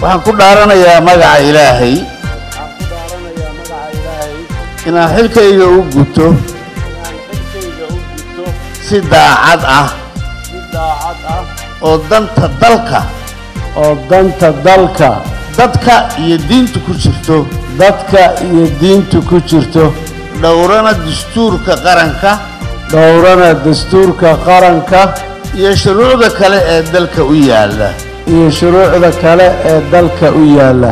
waxaan ku dhaaranayaa magaca ilaahay. Inaan xilkayga u guto. Ah si daacad ah. Oo danta dalka. Oo danta dalka. Dadka iyo diinta ku jirto. Dadka iyo diinta ku jirto. Dhowrana dastuurka qaranka. Dhowrana dastuurka qaranka. Iyo shuruucda kale ee dalka u yaalla iyo shuruucda kale ee dalka u yaalla.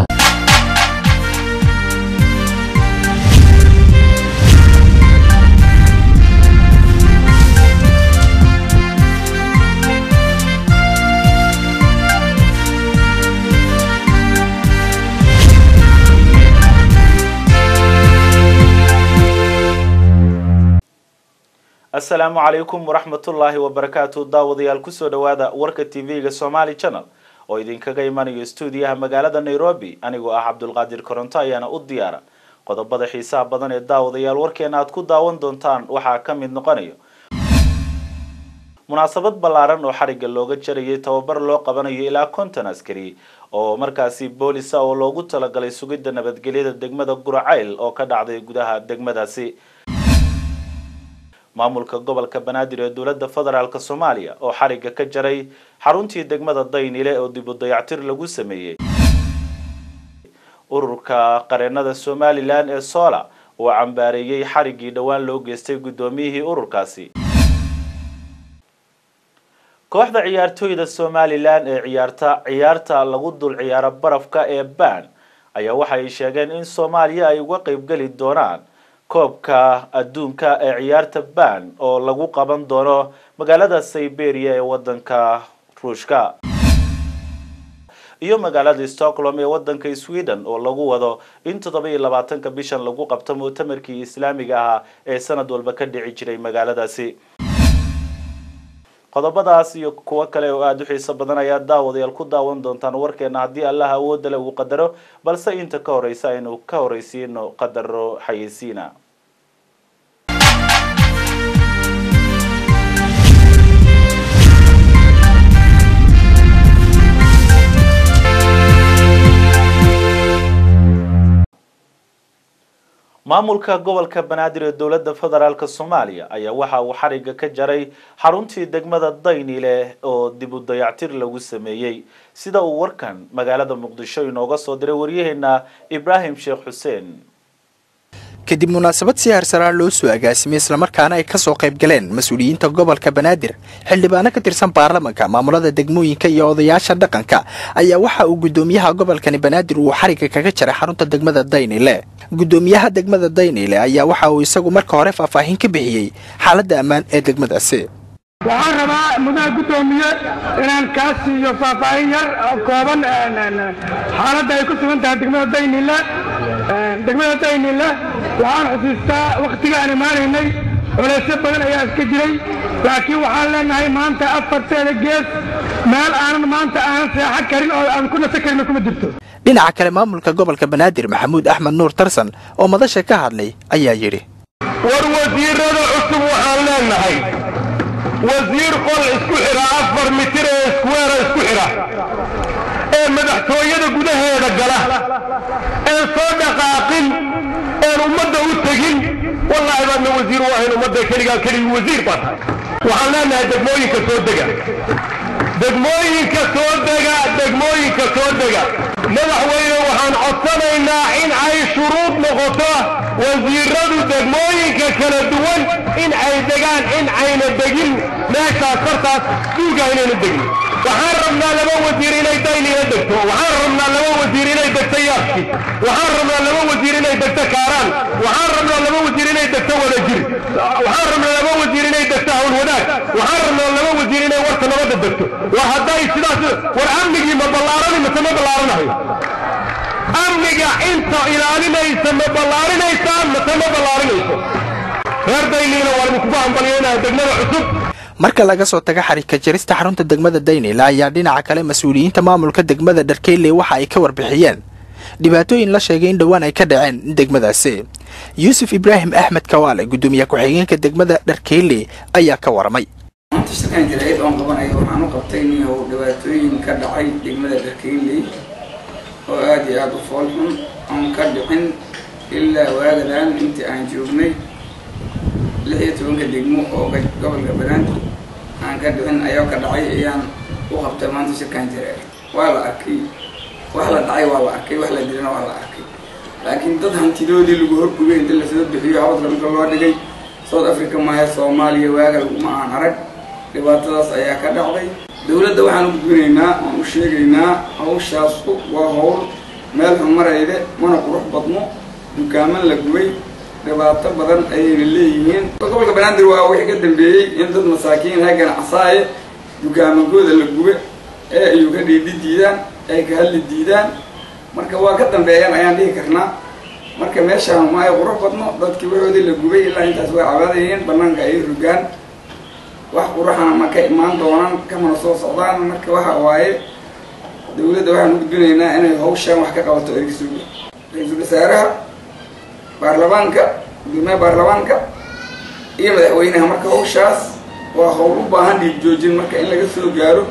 Asalaamu calaykum waraxmatullaahi wabarakaatu daawadayaal ku soo dhawaada warka tv-ga somaali channel oo idinkaga imanayo stuudiyaha magaalada nairobi. Anigoo ah cabdulqaadir koronto ayaana u diyaara. Qodobada xiisaha badan ee daawadayaal warkeena aad ku daawan doontaan waxaa ka mid noqonayo. Munaasabad ballaaran oo xarigga looga jarayay tababar loo qabanayo ilaa konton askari oo markaasi boolisa oo loogu talagalay sugidda nabadgelyada degmada guracayl oo ka dhacday gudaha degmadaasi maamulka gobolka banaadir ee dowladda federaalk soomaaliya oo xarigga ka jaray xaruntii degmada daynile oo dib u dayactir lagu sameeyey. Ururka qareenada somalilan ee sola oo cambaareeyey xariggii dhowaan loo geystay guddoomiyihii ururkaasi. Kooxda ciyaartooyda somalilan ee ciyaarta ciyaarta lagu dul ciyaaro barafka ee ban ayaa waxay sheegeen in soomaaliya ay uga qeybgeli doonaan koobka adduunka ee ciyaarta ban oo lagu qaban doono magaalada siberia ee wadanka ruushka. Iyo magaalada stockholm ee wadanka sweden oo lagu wado in toddoba iyo labaatanka bishan lagu qabto mu'tamarkii islaamiga ahaa ee sanad walba ka dhici jiray magaaladaasi. Qodobadaas iyo kuwo kale oo aada u xiiso badan ayaa daawadayaal ku daawan doontaan warkeena haddii allah awoodda le uu qadaro balse inta ka horeysa aynu ka horeysiino qadaro xayeysiina maamulka gobolka banaadir ee dowladda federaalk soomaaliya ayaa waxa uu xarigga ka jaray xaruntii degmada daynile oo dib u dayactir lagu sameeyey. Sida uu warkan magaalada muqdisho inooga soo diray waryaheena ibraahim sheekh xuseen kadib munaasabad si harsaraa loo soo agaasimay islamarkaana ay ka soo qayb galeen mas'uuliyiinta gobolka banaadir. Xildhibaano ka tirsan baarlamanka maamulada degmooyinka iyo odayaasha dhaqanka ayaa waxa uu guddoomiyaha gobolkani banaadir uu xarigga kaga jaray xarunta degmada daynile guddoomiyaha degmada daynile ayaa waxa uu isagu marka hore faahfaahin ka bixiyey xaaladda ammaan ee degmadaasi. Waxaan rabaa mudaha guddoomiye inaan kaa siiyo faahfaahin yar oo kooban xaaladda ay ku sugan tahay degmada daynile degmada daynile waxaan xusiistaa wakhtiga aan imaanaynay. Culaysyo badan ayaa iska jiray. Laakiin waxaan leenahay maanta afarteeda gees meel aanan maanta aanan seexan karin oo aan ku nasan karin kuma jirto. Dhinaca kale maamulka gobolka banaadir maxamuud axmed nuur tarsan oo madasha ka hadlay ayaa yidhi war wasiirada cusub waxaan leenahay. Wasiir qol isku xidha afar mitir ee iskuweera isku xidha ee madaxtooyada gudaheeda gala een soo dhaqaaqin een ummadda u tegin. Wallaahi baadna wasiir u ahayn ummadda keligaa keligii wasiir baa tahay. Waxaan leenahay degmooyinka soo dega. Degmooyinka soo dega degmooyinka soo dega. Madaxweyne waxaan codsanaynaa in ay shuruud noqoto wasiiradu degmooyinka kala duwan in ay degaan in ayna degin. Meeshaas fartaas duuga inayna degin waxaan rabnaa laba wasiir inay daynina degto waxaan rabnaa laba wasiir inay degto yaabki waxaan rabnaa laba wasiir inay degto kaaraan waxaan rabnaa laba wasiir inay degto wadajir waxaan rabnaa laba wasiir inay degto hawl wadaag waxaan rabnaa laba wasiir inay warka nabadda degto war hadday sidaas war amnigii ma ballaarani mase ma ballaaranayo amniga inta ilaalinaysa ma marka laga soo taga xarigka jarista xarunta degmada daynile ayaa dhinaca kale mas'uuliyiinta maamulka degmada dharkeyle waxa ay ka warbixiyeen. Dhibaatooyin la sheegay in dhowaan ay ka dhaceen degmadaasi. Yuusuf ibraahim axmed kawaale guddoomiye ku-xigeenka degmada dharkeyle ayaa ka waramay shaqaan jaraa'id oon qabanayo waxaan qabtay inuu dhibaatooyin ka dhacay degmada dharkeyley oo aada iyo aada u fool xun oon ka dhicin ilaa waagadan intii aan joognay lix iyo tobanka degmo oo gobolka banaadir aan ka dhicin ayoo ka dhacay ayaan u qabtay maanta shirkaan jira waa la arkay wax la dhacay waa la arkay wax la dilana waa la arkay. Laakiin dad hantidoodii lagu horgubay inta la soo bixiyo habadka dhulka loo dhigay south africa maaha soomaaliya waaga laguma aan arag. Dhibaatadaas ayaa ka dhacday. Dowladda waxaan u gudbinaynaa waan u sheegaynaa hawshaasu waa hawl meel xun marayde mana qurux badno. Dukaaman la gubay dhibaato badan ayayna leeyihiin. Gobolka banaadir waa wixii ka dambeeyey in dad masaakiin ha ganacsaaye dukaamagooda la gube ee ayuu ka dhiidhi diidaan ay ka hadli diidaan. Marka waa ka dambeeyaan ayaan dhihi karnaa. Marka meeshaan ma ay qurux badno dadkii waxoodii la gubay ilaa intaas way cabaadayeen banaanka ay rogaan. Wax quruxana ma ka imaan doonaan kamana soo socdaan. Marka waxa waaye dowladda waxaan u gudbinaynaa inay hawshaan wax ka qabato ra'iisul ra'iisul wasaaraha baarlamaanka gudoomiyaha baarlamaanka iyo madaxweynaha. Marka hawshaas waa hawl u baahan dhiig joojin marka in laga soo gaaro.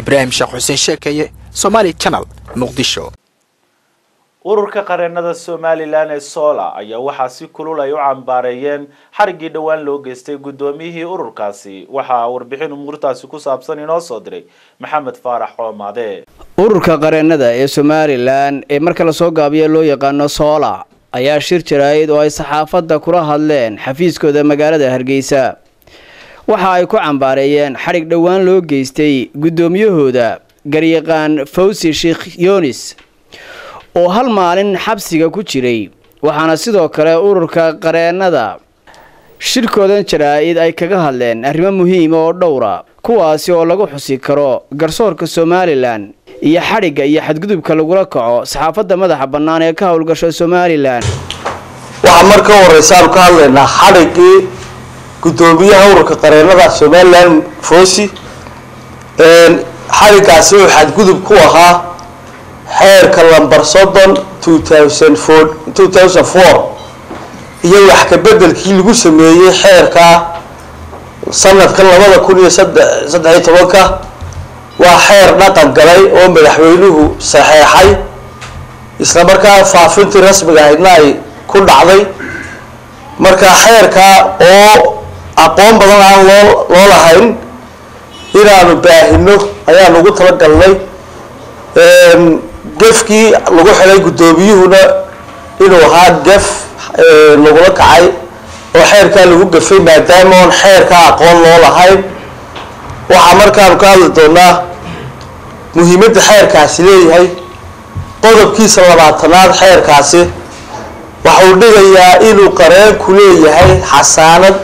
Ibraahim sheekh xuseen sheekaye somaali channel muqdisho. Ururka qareenada somalilan ee sola ayaa waxaa si kulul ay u cambaareeyeen xariggii dhowaan loo geystay guddoomiyihii ururkaasi. Waxaa warbixin umuurtaasi ku saabsan inoo soo diray maxamed faarax coomaade ururka qareennada ee somalilan ee marka la soo gaabiya loo yaqaano soola ayaa shir jaraa'id oo ay saxaafadda kula hadleen xafiiskooda magaalada hargeysa. Waxa ay ku cambaareeyeen xadhig dhowaan loo geystay guddoomiyahooda garyaqaan fawsi sheekh yoonis oo hal maalin xabsiga ku jiray. Waxaana sidoo kale ururka qareennada shirkoodan jaraa-id ay kaga hadleen arrimo muhiima oo dhowra kuwaasi oo lagu xusi karo garsoorka somalilan iyo xadhigga iyo xadgudubka lagula kaco saxaafadda madaxa bannaan ee ka howlgasho somalilan waxaa marka horeysaanu ka hadlaynaa xadhiggii guddoomiyaha ururka qareennada somalilan foosi xadhiggaasi oo xadgudub ku ahaa xeerka lamber soddon iyo wax ka bedelkii lagu sameeyey xeerka sanadkan labada kun iyo sadde saddex iyo tobanka waa xeer dhaqan galay oo madaxweynuhu saxeexay isla markaa faafintii rasmiga ahaydna ay ku dhacday. Marka xeerka oo aqoon badan aan loo loo lahayn inaanu baahino ayaan ugu talagalnay gefkii lagu xidhay guddoomiyuhuna inuu ahaa gef lagula kacay oo xeerkaa lagu gafay maadaama oon xeerkaa aqoon loo lahayn waxaa markaanu ka hadli doonaa muhiimadda xeerkaasi leeyahay qodobkiisa labaatanaad xeerkaasi waxau dhigayaa inuu qareenku leeyahay xasaanad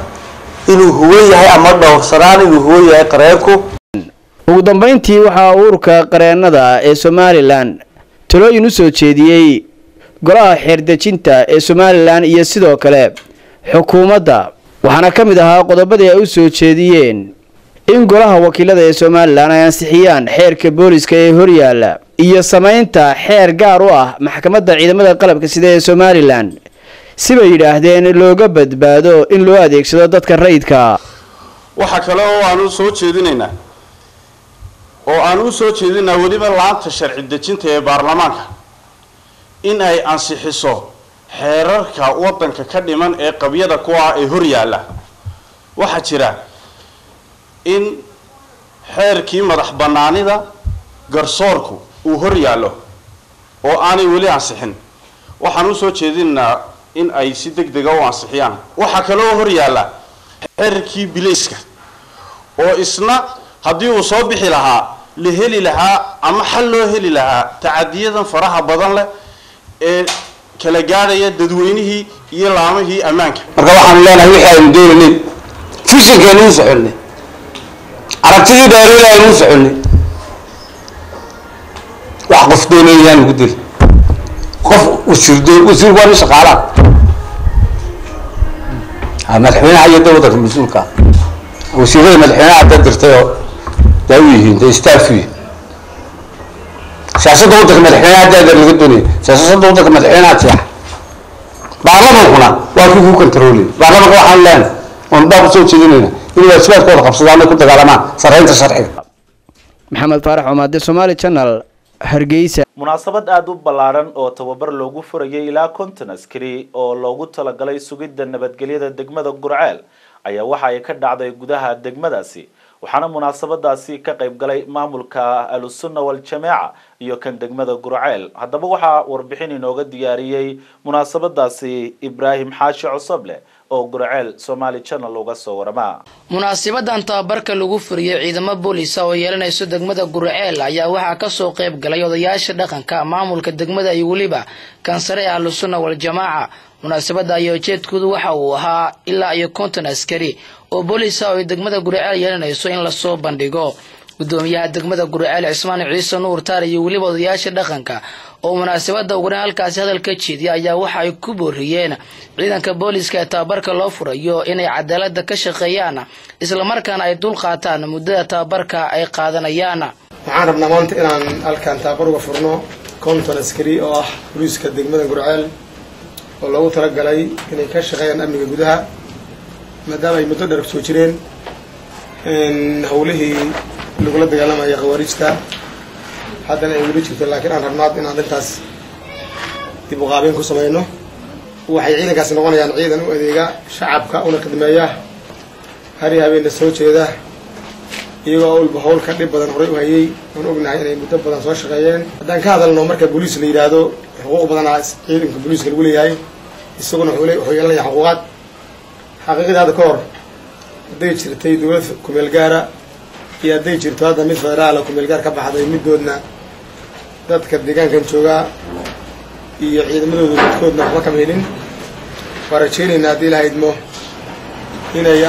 inuu huwan yahay ama dhowrsanaan inuu huwan yahay qareenku. Ugu dambeyntii waxaa ururka qareennada ee somalilan talooyin u soo jeediyey golaha xeerdejinta ee somalilan iyo sidoo kale xukuumadda waxaana ka mid ahaa qodobadii ay u soo jeediyeen in golaha wakiilada ee somalilan ay ansixiyaan xeerka booliska ee horyaala iyo samaynta xeer gaar u ah maxkamadda ciidamada qalabka sida ee somalilan sibay yidhaahdeen looga badbaado in loo adeegsado dadka rayidka waxaa kale oo aan u soo jeedinaynaa oo aan u soo jeedinaa weliba laanta sharci dejinta ee baarlamaanka in ay ansixiso xeerarka waddanka ka dhiman ee qabyada ku ah ee hor yaalla. Waxaa jira in xeerkii madax bannaanida garsoorku uu hor yaallo oo aanay weli ansixin. Waxaan u soo jeedinaynaa in ay si deg dega u ansixiyaan. Waxaa kaloo hor yaalla xeerkii bilayska oo isna haddii uu soo bixi lahaa la heli lahaa ama xal loo heli lahaa tacadiyadan faraha badan leh ee kala gaadhaya dadweynihii iyo laamihii ammaanka. Marka waxaanu leenahay wixii aynu doonaynay fishinkeenu u aragtidii dheerida aynu u soconay wax qof doonayaan ugu dil. Qof wasiir doon wasiir waa nin shaqaalaha madaxweynaha iyo da wadanka mas'uulka. Wasiirada madaxweynaha da dirtay oo daa u yihiin dee staff yihiin siyaasadda wadanka madaxweynaha daada laga doonaya siyaasadda wadanka madaxweynaha jeexa baarlamankuna waa kii kuu controlay baarlamanka waxaan leenahay oon baa ku soo jeedinayna inay waajibaadkooda qabsadaan ay ku dagaalamaan sarreynta sharciga. Maxamed faarax omaade somaali channel hargeysa. Munaasabad aada u ballaaran oo tababar loogu furayay ilaa konton askari oo loogu talagalay sugidda nabadgelyada degmada gurceel ayaa waxa ay ka dhacday gudaha degmadaasi waxaana munaasabadaasi ka qayb galay maamulka ahlusunna waljamaaca iyo kan degmada gurceel. Haddaba waxaa warbixin inooga diyaariyey munaasabadaasi ibraahim xaashi cosoble oo gurceel somaali channel uga soo waramaa munaasibadan tababarka lagu furiyey ciidamo boolisa oo yeelanayso degmada gurceel ayaa waxaa ka soo qayb galay odayaasha dhaqanka maamulka degmada iyo weliba kansare ee ahlusunna waljamaaca munaasabada ayaa ujeedkoodu waxa uu ahaa ilaa iyo konton askari oo boolisa oo ay degmada gurceel yeelanayso in la soo bandhigo gudoomiyaha degmada gurceel cismaan ciise nuur taar iyo weliba odayaasha dhaqanka. Oo munaasabada uguran halkaasi hadal ka jeediya ayaa waxa ay ku booriyeen ciidanka booliska ee tababarka loo furayo inay cadaalada ka shaqeeyaan islamarkaana ay dul qaataan muddada tababarka ay qaadanayaan. Waxaan rabnaa maanta inaan halkan tababar uga furno konton askari oo ah booliiska degmada gurceel oo loogu talagalay inay ka shaqeeyaan amniga gudaha maadaama ay muddo dheer ku soo jireen howlihii lagula dagaalamaya khawaarijta haddana ay weli jirto laakiin aan rabnaad in arrintaas dib u qaabeyn ku samayno. Waxay ciidankaasi noqonayaan ciidan u adeega shacabka una khidmeeya hari habeenna soo jeeda. Iyagoo awalba howl ka dhib badan horey u hayay aan ognahay inay muddo badan soo shaqeeyeen. Haddaan ka hadalno marka booliis la yidhaahdo xuquuq badanaa ciidanka booliiska lagu leeyahay. Isaguna wuxuu yeelanaya xuquuqaad. Xaqiiqdii hadda ka hor hadday jirtay dowlad kumeel gaara iyo hadday jirto hadda mid federaala kumeel gaar ka baxday middoodna dadka deegaankan joogaa iyo ciidamadooda midkoodna waxba kama helin waa rajaynaynaa haddii ilaha idmo inay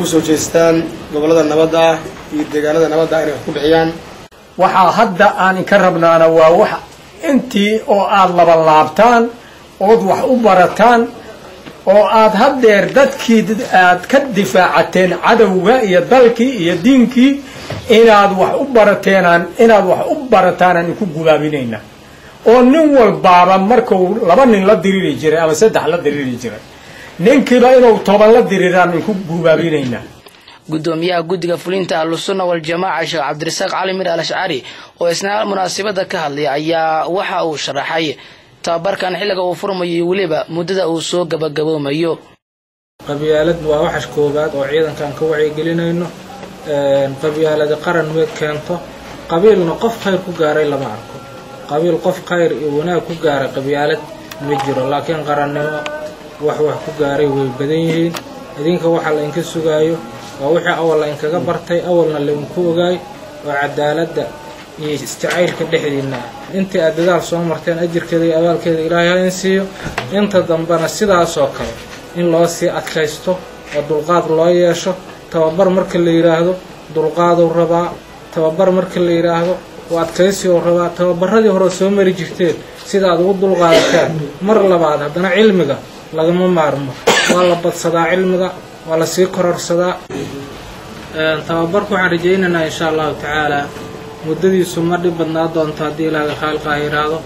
u soo jeestaan gobollada nabadda ah iyo deegaanada nabadda inay wax ku bixiyaan. Waxaa hadda aan inka rabnaana waa wax intii oo aada labalaabtaan ood wax u barataan oo aad haddeer dadkii aad ka difaacateen cadowga iyo dalkii iyo diinkii inaad wax u barateenaan inaad wax u barataanaan inku gubaabinayna oo nin walbaaba markuu laba nin la diriri jiray ama saddex la diriri jiray ninkiiba inuu toban la diriraan inku gubaabinaynaa gudoomiyaha guddiga fulinta ahlusunna waljamaaca sheekh cabdirasaaq cali mir al ashcari oo isna munaasabada ka hadlay ayaa waxa uu sharaxay tababarkan xilliga uu furmayo weliba muddada uu soo gabagaboomayo. Qabyaalad waa waxash koobaad oo ciidankaan ka wacyigelinayno qabyaalada qaran ma keento. Qabiilna qof khayr ku gaaray lama arko. Qabiil qof khayr iyo wanaag ku gaaray qabyaalad ma jiro laakiin qarannimo wax wax ku gaaray way badan yihiin. Idinka waxa la inka sugaayo waa wixii awal la inkaga bartay awalna lainku ogaay oo cadaaladda iyo isjacaylka dhexdiinna ah intii aad dadaal soo marteen ajirkeeda iyo abaalkeeda ilaahay ha in siiyo. Inta dambena sidaasoo kale in loo sii adkaysto oo dulqaad loo yeesho tababar marka la yidhaahdo dulqaaduu rabaa. Tababar marka la yidhaahdo oo adkaysiuu rabaa. Tababaradii hore soo mari jirteen sida aad ugu dulqaadataan mar labaad haddana cilmiga lagama maarmo. Waa la badsadaa cilmiga waa la sii kororsadaa. Tababarku waxaan rajaynaynaa insha allahu tacaalaa muddadiisu ma dhib badnaa doonto haddii ilaahay khaaliqaa yidhaahdo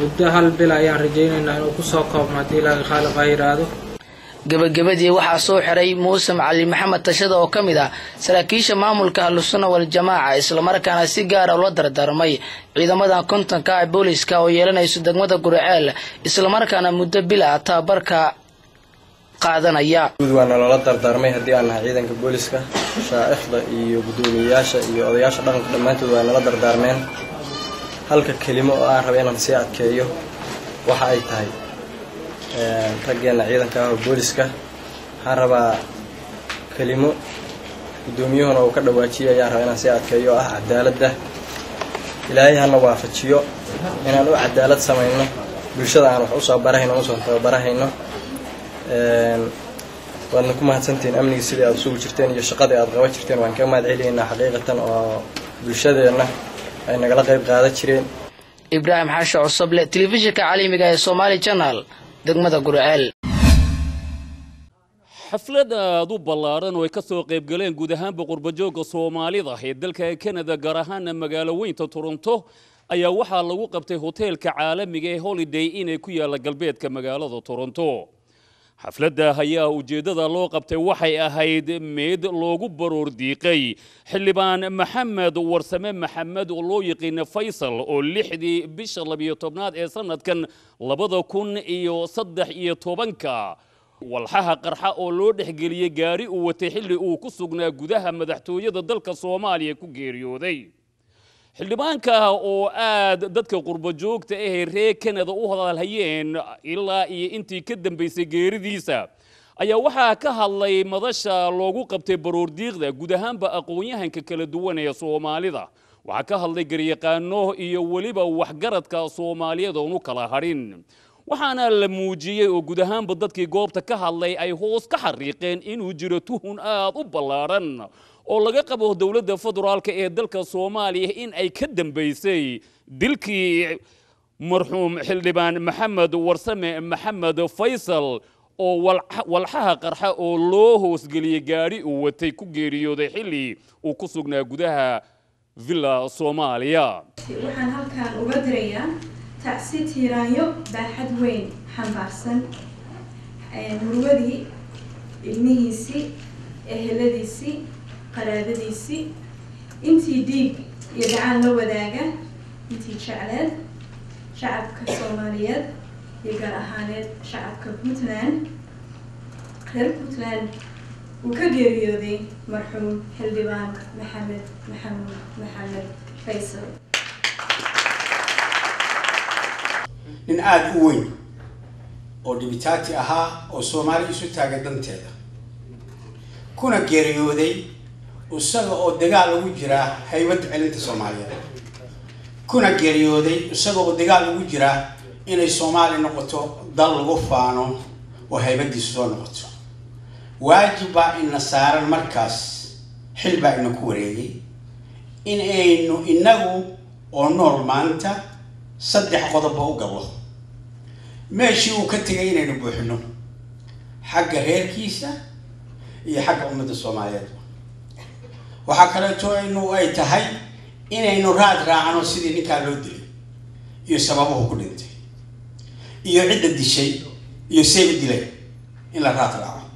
muddo hal bil ayaan rajaynaynaa inuu ku soo koobno haddii ilaahay khaaliqaa yidhaahdo gabagabadii waxaa soo xiray muuse macali maxamed tashada oo ka mid ah saraakiisha maamulka ahlusunna waljamaaca islamarkaana si gaara ula dardaarmay ciidamadan kontonka booliska oo yeelanayso degmada guriceel islamarkaana muddo bil ah tababarka qaadanaya. Waana loola dardaarmay haddii aan nahay ciidanka booliska shaa'ikhda iyo guddoomiyeyaasha iyo odayaasha dhaqanka dhammaantood waa nala dardaarmeen halka kelimo oo aan raba inaan sii adkeeyo waxa ay tahay raggeena ciidanka ah oo booliska waxaan rabaa kelimo guddoomiyuhuna uu ka dhawaajiyay ayaan rabaa inaan sii adkeeyo oo ah cadaaladda ilaahay hana waafajiyo. Inaan u cadaalad samayno bulshada aan wax u soo barahayno u soo tababarahayno waadna ku mahadsantihiin amnigii sidai aad usugu jirteen iyo shaqadii aad qaban jirteen. Waan ka mahad xaqiiqatan oo bulshadeenna ay nagala qayb qaadan jireen. Ibraahim xaashe cusoble telefishinka caalamiga ee somaali janal degmada guriceel xaflad aad u ballaaran oo ay ka soo qayb galeen guud ahaanba qurbajooga soomaalida ee dalka kanada gaar ahaana magaalo weynta toronto ayaa waxaa lagu qabtay hoteelka caalamiga ee holiday inay ku yaalla galbeedka magaalada toronto xafladda ayaa ujeeddada loo qabtay waxay ahayd mid loogu baroor diiqay. Xildhibaan maxamed warsame maxamed oo loo yaqiina faysal oo lixdii bisha labiyo tobnaad ee sanadkan labada kun iyo saddex iyo tobanka. Walxaha qarxa oo loo dhexgeliyey gaari uu watay xilli uu ku sugnaa gudaha madaxtooyada dalka soomaaliya ku geeriyooday xildhibaanka oo aad dadka qurbo joogta ahee reer kanada u hadalhayeen ilaa iyo intii ka dambaysay geeridiisa ayaa waxaa ka hadlay madasha loogu qabtay baroordiiqda guud ahaanba aqoon-yahanka kala duwan ee soomaalida. Waxaa ka hadlay garyaqaano iyo weliba waxgaradka soomaaliyeed oonu kala hadhin waxaana la muujiyey oo guud ahaanba dadkii goobta ka hadlay ay hoos ka xariiqeen inuu jiro tuhun aad u ballaadhan oo laga qabo dowladda federaalka ee dalka soomaaliya in ay ka dambaysay dilkii marxuum xildhibaan maxamed warsame maxamed faysal oo walxaha qarxa oo loo hoosgeliyey gaadhi uu watay ku geeriyooday xilli uu ku sugnaa gudaha villa soomaaliya. Waxaan halkaan uga dirayaa tacsi tiiraanyo baaxad weyn xambaarsan murwadii ilmihiisii eheladiisii qaraabadiisii intii dhiig iyo dhacaan la wadaaga intii jecleed shacabka soomaaliyeed iyo gaar ahaaneed shacabka puntland reer puntland uu ka geeriyooday marxuum xildhibaan maxamed maxamuud maxamed faysal. Nin aada u weyn oo dhibitaati ahaa oo soomaali isu taagay danteeda kuna geeriyooday isaga oo dagaal ugu jira haybadda celinta soomaaliyeed kuna geeriyooday isaga oo dagaal ugu jira inay soomaali noqoto dal lagu faano oo haybaddiisu soo noqoto. Waajib baa ina saaran markaas xil baa ina ku wareegay in aynu inagu oo nool maanta saddex qodobba u gabo meeshii uu ka tegay inaynu buuxino xagga reerkiisa iyo xagga ummadda soomaaliyeed waxaa kaleeto aynu ay tahay inaynu raad raacno sidii ninkaa loo dilay iyo sababuhu ku dhintay iyo cidda dishay iyo say u dilay in la raad raaco.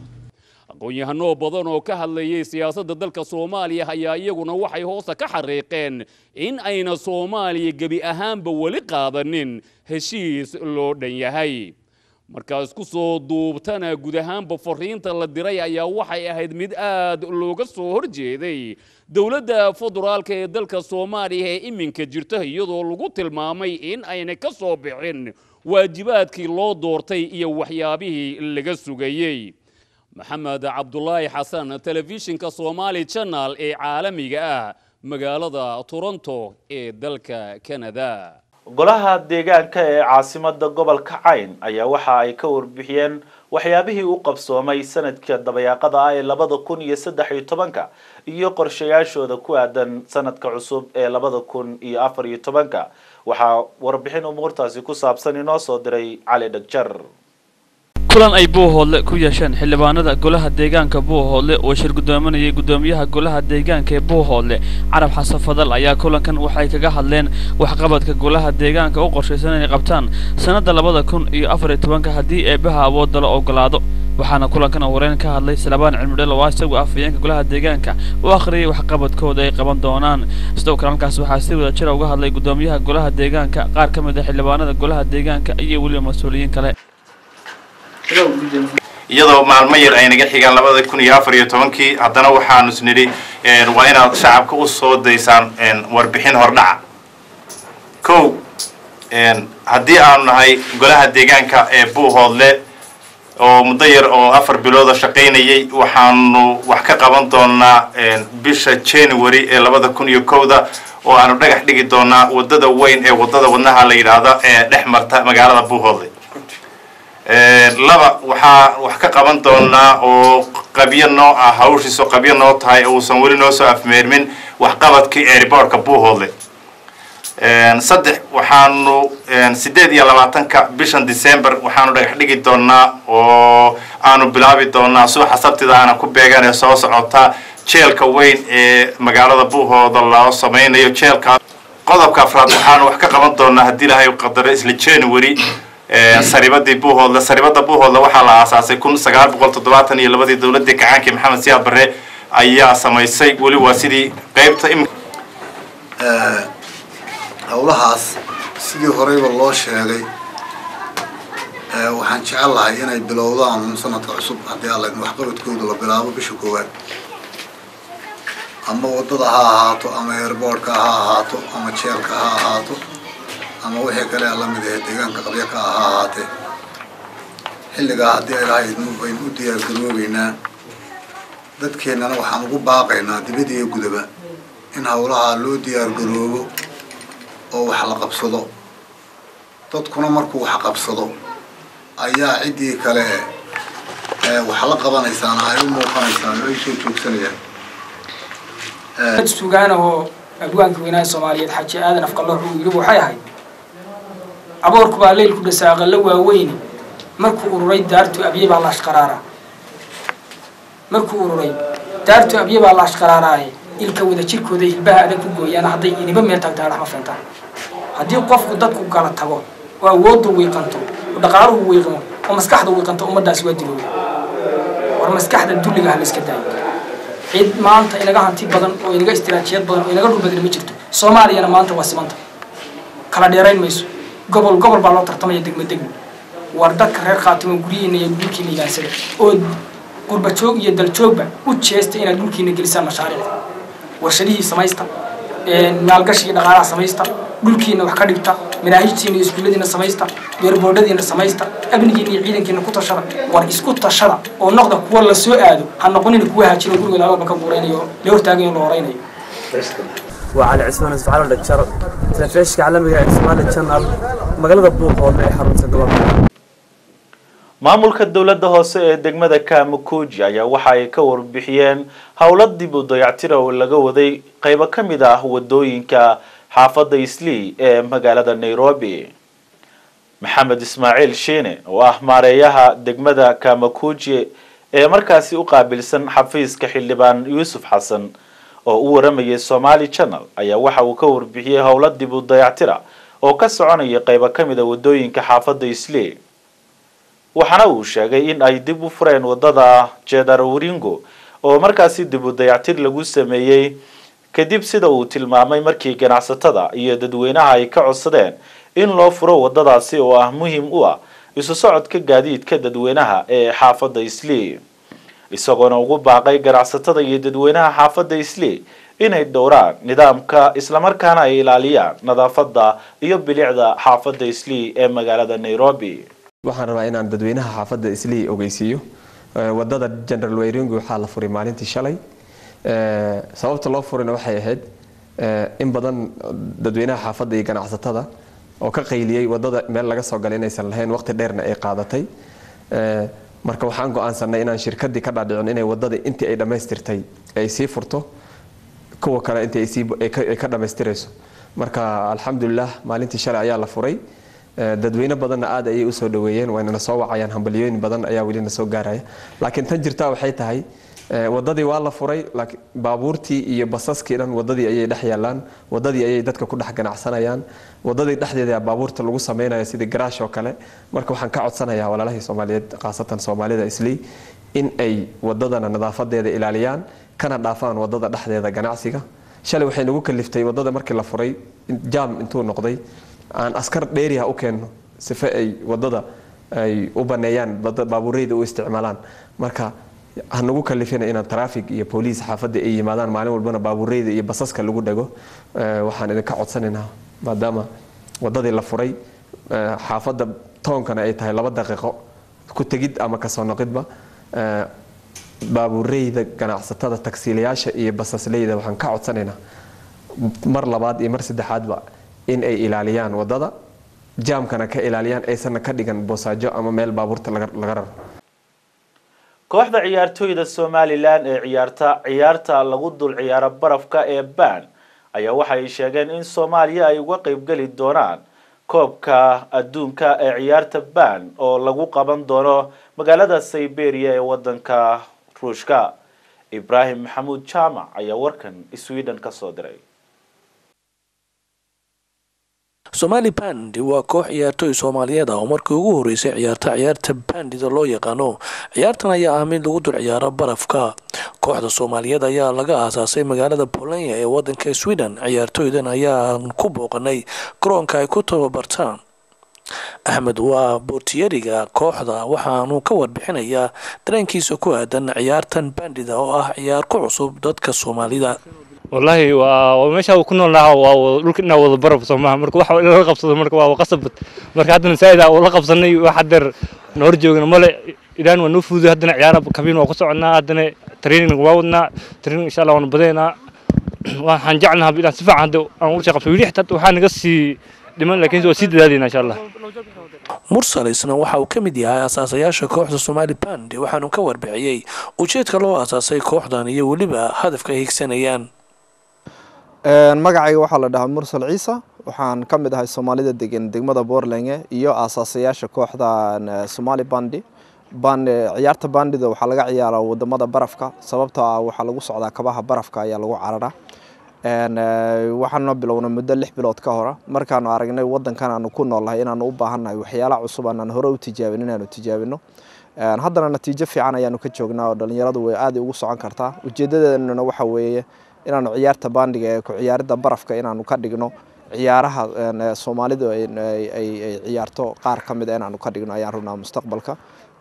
Aqoon-yahanoo badan oo ka hadlayay siyaasadda dalka soomaaliya ayaa iyaguna waxay hoosta ka xariiqeen in ayna soomaaliya gebi ahaanba weli qaadanin heshiis loo dhan yahay markaas ku soo duubtana guud ahaanba fariinta la diray ayaa waxay ahayd mid aad looga soo horjeeday. Dowladda federaalka ee dalka soomaaliya ee iminka jirta iyadoo lagu tilmaamay in ayna ka soo bixin waajibaadkii loo doortay iyo waxyaabihii laga sugayey. Maxamed cabdulaahi xasan telefishinka somaali channel ee caalamiga ah magaalada toronto ee dalka canada golaha deegaanka ee caasimada gobolka cayn ayaa waxa ay ka warbixiyeen waxyaabihii u qabsoomay sanadka dabayaaqada ah ee labada kun iyo saddex iyo tobanka iyo qorshayaashooda ku aadan sanadka cusub ee labada kun iyo afar iyo tobanka. Waxaa warbixin umuurtaasi ku saabsan inoo soo diray cali dhagjar kulan ay buuhoodle ku yeesheen xildhibaanada golaha deegaanka buuhoodle oo shir guddoominayay guddoomiyaha golaha deegaanka ee buuhoodle carab xasan fadal ayaa kulankan waxay kaga hadleen waxqabadka golaha deegaanka u qorshaysan inay qabtaan sannadda labada kun iyo afar iyo tobanka haddii eebbaha awoodda la ogolaado waxaana kulankan wareyn ka hadlay salabaan cilmidhel oo isagu afhayeenka golaha deegaanka u akhriyay waxqabadkooda ay qaban doonaan. Sidoo kale halkaas waxaa si wada jira uga hadlay guddoomiyaha golaha deegaanka qaar ka mid a xildhibaanada golaha deegaanka iyo weliba mas'uuliyiin kale iyadoo maalmo yar ay naga xigaan labada kun iyo afar iyo tobankii haddana waxaanu isnidhi waa inaad shacabka u soo daysaan warbixin hordhaca kow haddii aanu nahay golaha deegaanka ee buuhoodle oo muddo yar oo afar bilooda shaqaynayay waxaanu wax ka qaban doonaa bisha january ee labada kun iyo kowda oo aanu dhagax dhigi doonaa waddada weyn ee waddada wadnaha la yidhaahdo ee dhex marta magaalada buuhoodle laba waxaa wax ka qaban doonaa oo qabyo noo ah hawshiiso qabyo noo tahay uusan weli noo soo afmeermin waxqabadkii airbortka buuhoodle saddex waxaanu sideed iyo labaatanka bishan december waxaanu dhagax dhigi doonaa oo aanu bilaabi doonaa subaxa sabtida aana ku beegan ee soo socota jeelka weyn ee magaalada buuhooda loo samaynayo jeelka. Qodobka afraad waxaanu wax ka qaban doonaa haddii ilaahay qadaro isla january saribadii buuhoodle saribada buuhoodle waxaa la aasaasay kun sagaal boqol toddobaatan iyo labadii dowladii kacaankii maxamed siyaad barre ayaa samaysay. Weli waa sidii qeybta howlahaas sidii horeyba loo sheegay waxaan jecel lahay inay bilowdaan sanadka cusub haddii alla waxqabadkooda la bilaabo bisha koowaad. Ama waddada ha ahaato ama airboortka ha ahaato ama jeelka ha ahaato ama wixii kale la mid ahe deegaanka qabyaka ha ahaatee xilligaa haddii ay lahayd baynu u diyaargaroobeynaa dadkeennana waxaan ugu baaqaynaa dibad iyo gudaba in howlaha loo diyaargaroobo oo wax la qabsado. Dadkuna markuu wax qabsado ayaa ciddii kale wax la qabanaysaana ay u muuqanaysaan oo ay soo joogsanayaan. Sugaana oo abwaanka weynaha soomaaliyeed xaji aadan afqaloox uu yidhi waxay ahayd aboorku baa leylku dhasa aqallo waaweyne markuu ururay daartu abye baa laashqaraara markuu ururay daartu abye baa laashqaraaraaye ilka wada jirkooda hilbaha adag ku gooyaan hadday iniba meel tagtaa dhaxma feentaan haddii qofku dadku kala tago oo awooddu wiiqanto oo dhaqaaluhu wiiqmo oo maskaxda wiiqanto ummaddaasi waa dilooda war maskaxda dulliga ha la iska daayo. Cid maanta inaga hanti badan oo inaga istiraatiijiyad badan oo inaga dhul badan ma jirto. Soomaaliyana maanta waa simanta. Kala dheerayn mayso gobol gobol baa loo tartamaya degmo degmo. War dadka reer khaatimo guryihiina iyo dhulkiina ilaansada oo qurba joog iyo daljoogba u jeesta inaad dhulkiina gelisaan mashaariicda warshadihii samaysta maalgashi dhaqaalaha samaysta dhulkiina wax ka dhigta manaahijtiina iyo iskuulladiina samaysta beerboodhadiina samaysta amnigiina iyo ciidankiina ku tashada. War isku tashada oo noqda kuwa la soo aado ha noqonina kuwa haajiro guriga laalaba ka guuraynayo la hortaagayo la horaynayo waa cali cismaan isuf cali telefishka caalamiga ah ee somaali channel magaalada buuqood ee xarunta gobolka maamulka dowladda hoose ee degmada kamakuuji ayaa waxa ay ka warbixiyeen howlo dib u dayactira oo laga waday qaybo ka mid ah waddooyinka xaafadda islii ee magaalada nairobi. Maxamed ismaaciil shiine oo ah maareeyaha degmada kamakuuji ee markaasi u qaabilsan xafiiska xildhibaan yuusuf xasan oo u waramayay somali channel ayaa waxa uu ka warbixiyey howlo dib u dayactira oo ka soconaya qaybo ka mid a waddooyinka xaafadda islii waxaana uu sheegay in ay dib u fureen waddada jedar waringo oo markaasi dib u dayactir lagu sameeyey kadib sida uu tilmaamay markii ganacsatada iyo dadweynaha ay ka codsadeen in loo furo wadadaasi oo ah muhiim u ah isu socodka gaadiidka dadweynaha ee xaafadda islii isagoona ugu baaqay ganacsatada iyo dadweynaha xaafadda islii inay dhowraan nidaamka islamarkaana ay ilaaliyaan nadaafadda iyo bilicda xaafadda islii ee magaalada nairobi. Waxaan rabaa inaan dadweynaha xaafadda islii ogeysiiyo. Wadada general wayringu waxaa la furay maalintii shalay. Sababta loo furina waxay ahayd in badan dadweynaha xaafadda iyo ganacsatada oo ka qayliyey waddada meel laga soo galay inaysan lahayn waqti dheerna ay qaadatay marka waxaan go'aansanay inaan shirkadii ka dhaadhicin inay waddada intii ay dhammaystirtay ay sii furto kuwa kale intii ay ka dhammaystirayso. Marka alxamdulilah maalintii shalay ayaa la furay. Dadweyne badanna aad ayay u soo dhaweeyeen waynana soo wacayaan hambalyooyin badan ayaa welina soo gaaraya. Laakiin tan jirtaa waxay tahay wadadii waa la furay baabuurtii iyo basaskii dhan wadadii ayay dhex yaalaan wadadii ayay dadka ku dhex ganacsanayaan wadadii dhexdeeda baabuurta lagu samaynayo sidii garaash oo kale. Marka waxaan ka codsanayaa walaalahii soomaaliyeed khaasatan soomaalida islii in ay wadadana nadaafadeeda ilaaliyaan kana dhaafaan waddada dhexdeeda ganacsiga. Shalay waxay nagu kaliftay waddada markii la furay jaam intuu noqday. Aan askar dheeriha u keenno sife ay waddada ay u baneeyaan baabuureyda u isticmaalaan. Marka hanagu kalifina inaan trafig iyo booliis xaafadda ay yimaadaan maalin walbana baabuureyda iyo basaska lagu dhago waxaan idinka codsanaynaa. Maadaama wadadii la furay xaafadda toonkana ay tahay laba daqiiqo ku tegid ama ka soo noqidba baabuureyda ganacsatada tagsiilayaasha iyo basasleyda waxaan ka codsanaynaa. Mar labaad iyo mar saddexaadba in ay ilaaliyaan waddada jaamkana ka ilaaliyaan aysanna ka dhigan boosaajo ama meel baabuurta laga raro kooxda ciyaartooyda somalilan ee ciyaarta ciyaarta lagu dul ciyaaro barafka ee ban ayaa waxay sheegeen in soomaaliya ay uga qeybgeli doonaan koobka adduunka ee ciyaarta ban oo lagu qaban doono magaalada siberia ee wadanka ruushka. Ibraahim maxamuud jaamac ayaa warkan sweden ka soo diray somali band waa koox ciyaartooy soomaaliyeed ah oo markii ugu horeysay ciyaarta ciyaarta bandida loo yaqaano ciyaartan ayaa ah mid lagu dul ciyaaro barafka. Kooxda soomaaliyeed ayaa laga aasaasay magaalada bolanya ee wadanka sweden. Ciyaartooydan ayaan ku booqanay garoonka ay ku tababartaan. Axmed waa boortiyeriga kooxda. Waxaanu ka warbixinayaa dareenkiisa ku aadan ciyaartan bandida oo ah ciyaar ku cusub dadka soomaalida wallaahi waa meesha ku nool waa dhulka inaa wada baraf soo maaha marka waxa laga qabsado marka waa qasab marka haddana saa'ida ula qabsanay wax hadeer na joogna male. Ilaan waa noo fududay haddana ciyaara kabiin waa ku soconaa haddana training waa wadnaa training insha allah waana badaynaa waxaan jecelnaha ilaan si fiican hadda aan ula weli xitaa waxaa naga sii dhiman laakiin waa sii dadaadayna insha allah mursal waxa uu ka mid yahay asaasayaasha kooxda somali band waxaanu ka warbixiyey ujeedka loo asaasay kooxdan iyo weliba hadafka ay higsanayaan magacayga waxaa la dhahaa mursal ciise waxaan ka mid ahay soomaalida degan degmada boorlenge iyo aasaasayaasha kooxda somali bandi. Band ciyaarta bandida waxaa laga ciyaaraa waddamada barafka. Sababtoo ah waxaa lagu socdaa kabaha barafka ayaa lagu cararaa waxaana bilowna muddo lix bilood ka hora. Markaanu aragnay wadankan aanu ku noolnahay inaanu u baahannahay waxyaala cusub aanan hore u tijaabin inaanu tijaabino haddana natiijo fiican ayaanu ka joognaa oo dhalinyaradu way aad ugu socon kartaa. Ujeedadeennuna waxa weeye inaanu ciyaarta baandiga ee ku ciyaaridda barafka inaanu ka dhigno. Ciyaaraha soomaalidu ay ciyaarto qaar ka mid a inaanu ka dhigno ayaan rabnaa mustaqbalka.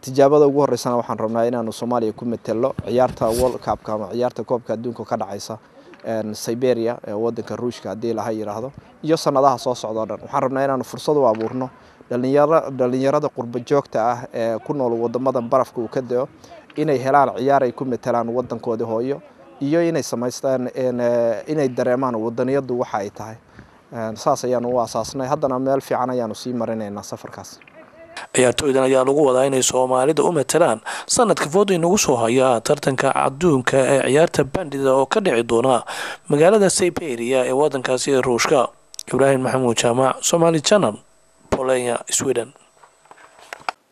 Tijaabada ugu horeysana waxaan rabnaa inaanu soomaaliya ku metelo ciyaarta world cupka ama ciyaarta koobka adduunka ka dhacaysa siberia wadanka ruushka haddii laha yiraahdo iyo sanadaha soo socda o dhan. Waxaan rabnaa inaanu fursad u abuurno dhalinyarada qurba joogta ah ee ku nool waddamada barafka uu ka dao inay helaan ciyaar ay ku metelaan wadankoodii hooyo iyo inay samaystaan inay dareemaan wadaniyadu waxa ay tahay. Saas ayaanu u asaasnay haddana meel fiican ayaanu sii marinaynaa safarkaas. Ciyaartooydan ayaa lagu wadaa inay soomaalida u matelaan sanadka fooda inagu soo haya tartanka adduunka ee ciyaarta bandida oo ka dhici doona magaalada siberia ee wadankaasi ee ruushka. Ibraahim maxamuud jaamac somali channel bolenya sweden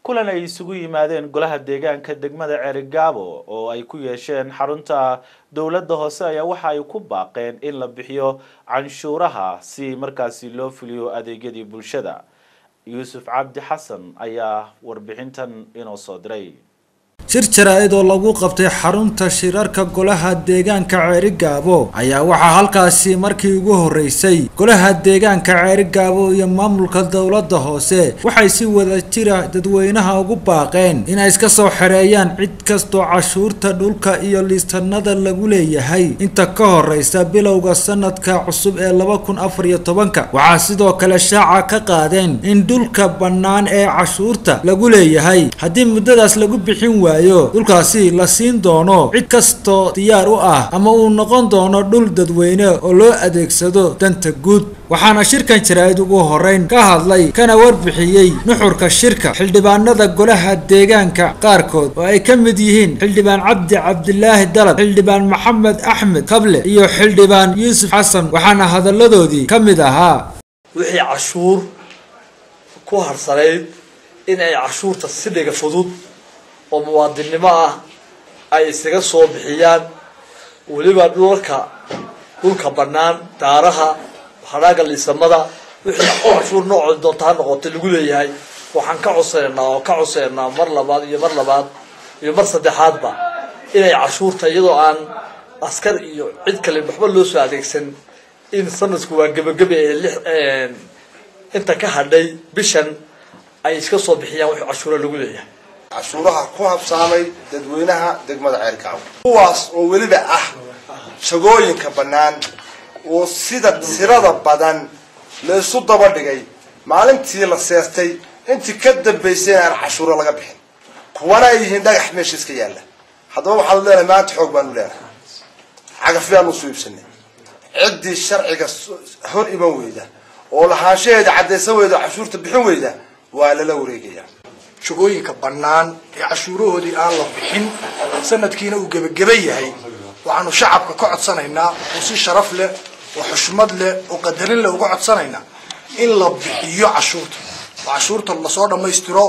kulan ay isugu yimaadeen golaha deegaanka degmada ceerigaabo oo ay ku yeesheen xarunta dowladda hoose ayaa waxa ay ku baaqeen in la bixiyo canshuuraha si markaasi loo fuliyo adeegyadii bulshada. Yuusuf cabdi xasan ayaa warbixintan inoo soo diray shir jaraa'id oo lagu qabtay xarunta shirarka golaha deegaanka ceerigaabo ayaa waxaa halkaasi markii ugu horreysay. Golaha deegaanka ceerigaabo iyo maamulka dowladda hoose waxay si wada jira dadweynaha ugu baaqeen inay iska soo xereeyaan cid kastoo cashuurta dhulka iyo liistanada lagu leeyahay. Inta ka horreysa bilowga sanadka cusub ee laba kun afar iyo tobanka waxaa sidoo kale shaaca ka qaadeen in dhulka bannaan ee cashuurta lagu leeyahay. Haddii muddadaas lagu bixin waayo dhulkaasi la siin doono cid kastoo diyaar u ah ama uu noqon doono dhul dadweyne oo loo adeegsado danta guud. Waxaana shirkan jaraa'id ugu horeyn ka hadlay kana warbixiyey nuxurka shirka xildhibaanada golaha deegaanka qaarkood oo ay ka mid yihiin xildhibaan cabdi cabdilaahi dalad xildhibaan maxamed axmed kable iyo xildhibaan yuusuf xasan. Waxaana hadalladoodii ka mid ahaa wixii cashuur ku harsanayd in ay cashuurta si dhiga fudud oo muwaadinnimo ah ay isaga soo bixiyaan. Weliba dhulka dhulka bannaan daaraha hadhaaga liisamada wixii cashuur noocoo doonta ha noqotay lagu leeyahay. Waxaan ka codsanaynaa oo ka codsanaynaa mar labaad iyo mar labaad iyo mar saddexaadba inay cashuurta iyadoo aan askar iyo cid kale waxba loo soo adeegsan. In sanadku waa gebagabe ee lix inta ka hadhay bishan ay iska soo bixiyaan wixii cashuura lagu leeyahay cashuuraha ku habsaamay dadweynaha degmada ceerkaawo kuwaas oo weliba ah shagooyinka bannaan oo sida tirada badan la isu daba dhigay maalintii la seestay intii ka dambaysay aan cashuuro laga bixin. Kuwana ay yihiin dhagax meesha iska yaalla. Haddaba waxaanu leenahay maanta xoog baanu leenahay cagafyaanu u soo iibsanay ciddii sharciga hor iman weyda oo lahaanshaheeda caddaysan weyda oo cashuurta bixin weyda waa lala wareegayaa shagooyinka bannaan ee cashuurahoodii aan la bixin sanadkiina uu gebageba yahay. Waxaanu shacabka ka codsanaynaa oo si sharaf leh oo xushmad leh oo qadarin leh uga codsanaynaa in la bixiyo cashuurta. Oo cashuurta la soo dhammaystiro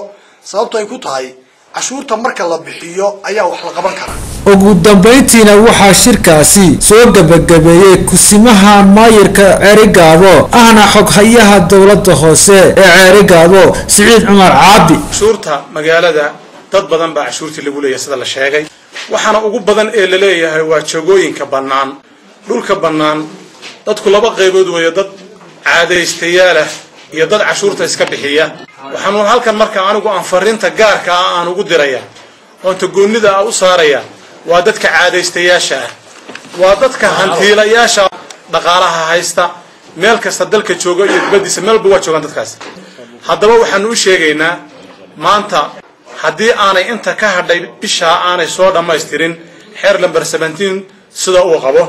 sababto ay ku tahay cashuurta marka la bixiyo ayaa wax la qaban karaa ugu dambeyntiina waxaa shirkaasi soo gebagabeeyey kusimaha maayirka ceerigaabo ahna xoghayaha dowladda hoose ee ceerigaabo siciid cumar caabi. Cashuurta magaalada dad badan baa cashuurtii lagu leeyahay sida la sheegay. Waxaana ugu badan ee la leeyahay waa jagooyinka bannaan. Dhulka bannaan dadku laba qaybood weeye dad caadaystayaalah iyo dad cashuurta iska bixiya. Waxaanu halkan marka anigu aan fariinta gaarka ah aan ugu diraya oonta goonnida ah u saaraya waa dadka caadaystayaasha ah. Waa dadka hantiilayaasha dhaqaalaha haysta. Meel kasta dalka jooga iyo dibaddiisa meelba waa joogaan dadkaas. Haddaba waxaanu u sheegaynaa maanta haddii aanay inta ka hadhay bishaa aanay soo dhammaystirin xeer lamber seventeen sida uu qabo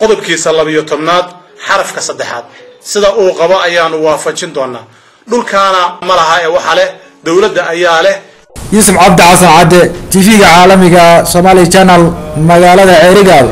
qodobkiisa labiyo tobnaad xarafka saddexaad. Sida uu qabo ayaanu waafajin doonaa. Dhulkaana ma laha ee waxa leh dowladda ayaa leh yuusuf cabdi xasan cadde tv-ga caalamiga somali channel magaalada ceerigaabo